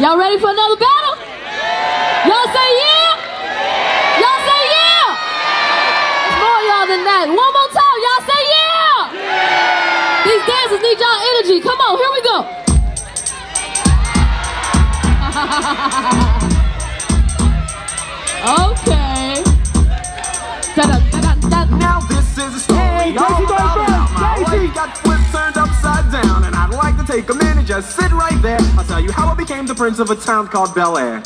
Y'all ready for another battle? Y'all say yeah? Y'all say yeah? It's more y'all than that. One more time, y'all say yeah! These dancers need y'all energy. Come on, here we go. okay. Da-da-da-da-da. Now this is a story Hey, all Daisy, about Daisy, how my Daisy. got flipped, turned upside down, and I'd like to take a minute, just sit right there. I'll tell you how I became the prince of a town called Bel Air.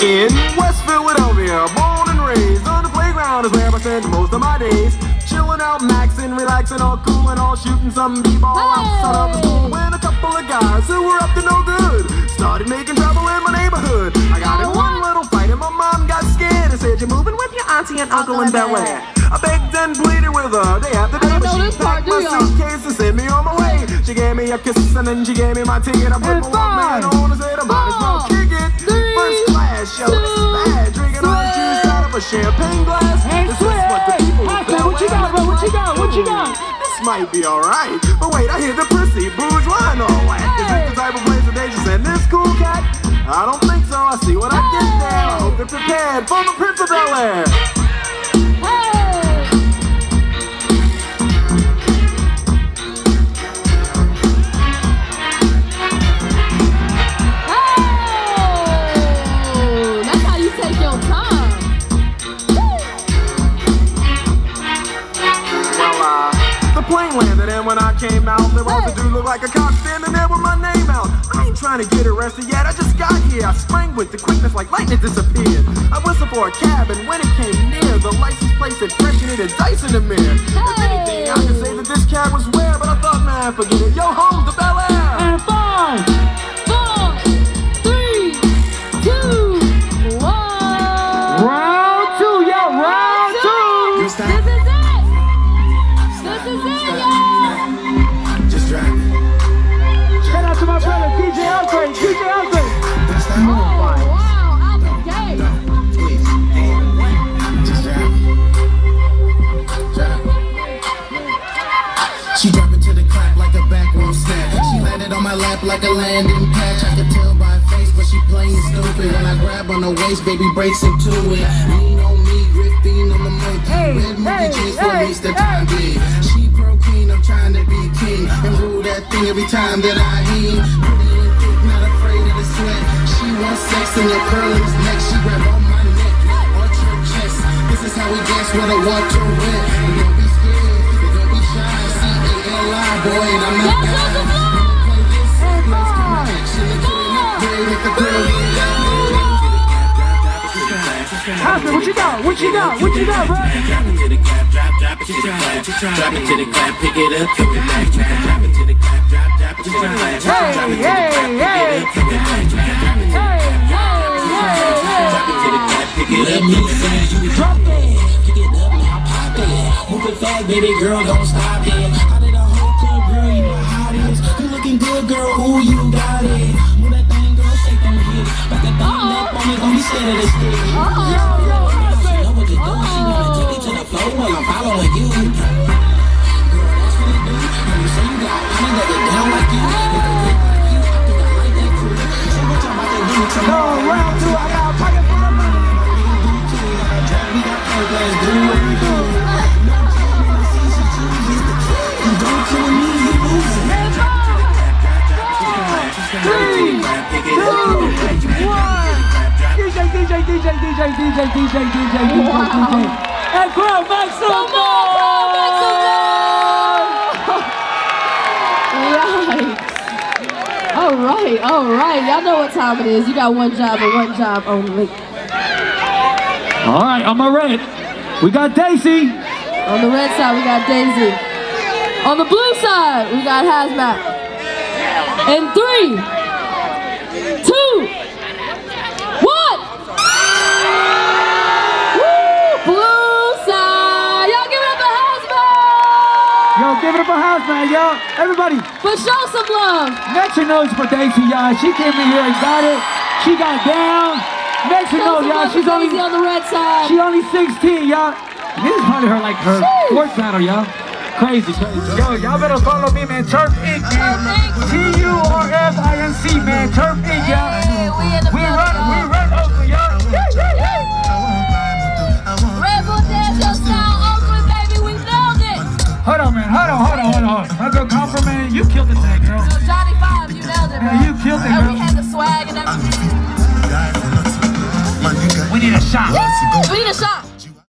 In West Philadelphia, born and raised on the playground is where I spent most of my days. Chilling out, all cool and all shooting some b-ball outside of the school. When a couple of guys who were up to no good started making trouble in my neighborhood. I got in one little fight and my mom got scared and said, "You're moving with your auntie and uncle in Bel Air." I begged and pleaded with her day after day, but she packed my suitcase and sent me on my way. She gave me a kiss and then she gave me my ticket. I put my Walkman on and said, I might as well kick it. First class, yo, two, bad. Drinking orange juice out of a champagne glass. Hey, this is what the people might be alright. But wait, I hear the prissy bourgeois and all that. Is this the type of place that they just send this cool cat? I don't think so. I see what I get there. I hope they're prepared for the Prince of Bel Air. Came out, was a dude look like a cop standing there with my name out. I ain't trying to get arrested yet, I just got here. I sprang with the quickness like lightning disappeared. I whistled for a cab, and when it came near, the license plate said it and dice in the mirror. If anything, I could say that this cab was rare, but I thought, man, forget it. Yo, home to Bel landed on my lap like a landing patch. I could tell by her face, but she playing stupid. When I grab on the waist, baby breaks into it. Lean on me, gripping on the monkey. Hey, Red monkey hey, for hey, me, the hey. time big. She pro queen, I'm trying to be king. And rule that thing every time that I. Pretty and thick, not afraid of the sweat. She wants sex in your neck. She grab on my neck, arch your chest. This is how we dance with a water wet. What you got? What you got? What you got, bro? Drop it to the clap, drop, drop it to the clap. Drop it to the clap, pick it up, it. Drop it to the clap, drop, drop it to the clap. Drop it to the clap, pick it up, it Drop it to the clap, pick it up, you drop that. Pick it up, now pop it. Move it fast, baby girl, don't stop it. Out of the whole club, girl, you know how it is. You looking good, girl, ooh, you got it. Move that Oh. up on me, don't be scared. DJ, DJ, DJ, DJ, DJ, DJ, DJ. And crowd, make some Come on, make some noise. Right. All right, all right. Y'all know what time it is. You got one job and one job only. All right, on my red, we got Daisy. On the red side, we got Daisy. On the blue side, we got Hazmat. In three, two, Yo, give Give it up for Hazmat, y'all. Everybody, But show some love. make some noise for Daisy, y'all. She came in here and got it. She got down. Make some noise, y'all. She's only Daisy on the red side. she only 16, y'all. This is probably her like her Sheesh. fourth battle, y'all. Crazy, crazy. Yo, y'all better follow me, man. Turf Inc. Turf Inc. T U R F I N C, man. Turf you killed it today, girl. Yo, Johnny Five, you nailed it, bro. Yeah, you killed it, And we had the swag and everything. We need a shot. We need a shot.